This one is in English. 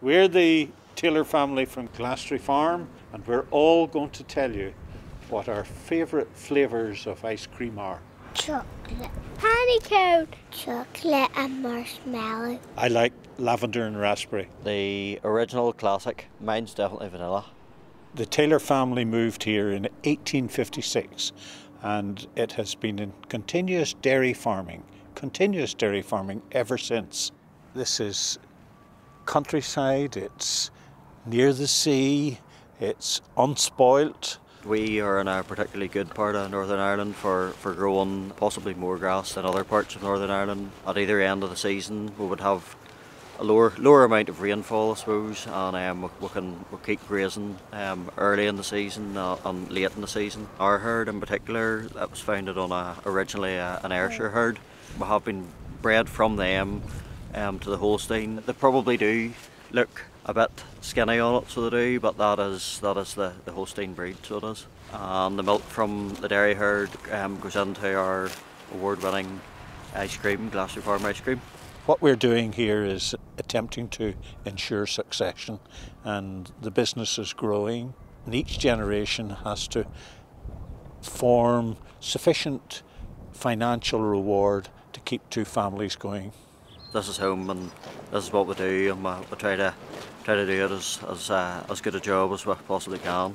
We're the Taylor family from Glastry Farm, and we're all going to tell you what our favourite flavours of ice cream are. Chocolate. Honeycomb. Chocolate and marshmallow. I like lavender and raspberry. The original classic, mine's definitely vanilla. The Taylor family moved here in 1856 and it has been in continuous dairy farming, continuous dairy farming ever since. This is countryside, it's near the sea, it's unspoilt. We are in a particularly good part of Northern Ireland for, for growing possibly more grass than other parts of Northern Ireland. At either end of the season, we would have a lower lower amount of rainfall, I suppose, and um, we, can we keep grazing um, early in the season uh, and late in the season. Our herd, in particular, that was founded on a, originally a, an Ayrshire herd. We have been bred from them um, to the Holstein. They probably do look a bit skinny on it, so they do, but that is that is the, the Holstein breed, so it is. And the milk from the dairy herd um, goes into our award-winning ice cream, Glastry Farm ice cream. What we're doing here is attempting to ensure succession, and the business is growing. And each generation has to form sufficient financial reward to keep two families going. This is home, and this is what we do, and we, we try to try to do it as as, uh, as good a job as we possibly can.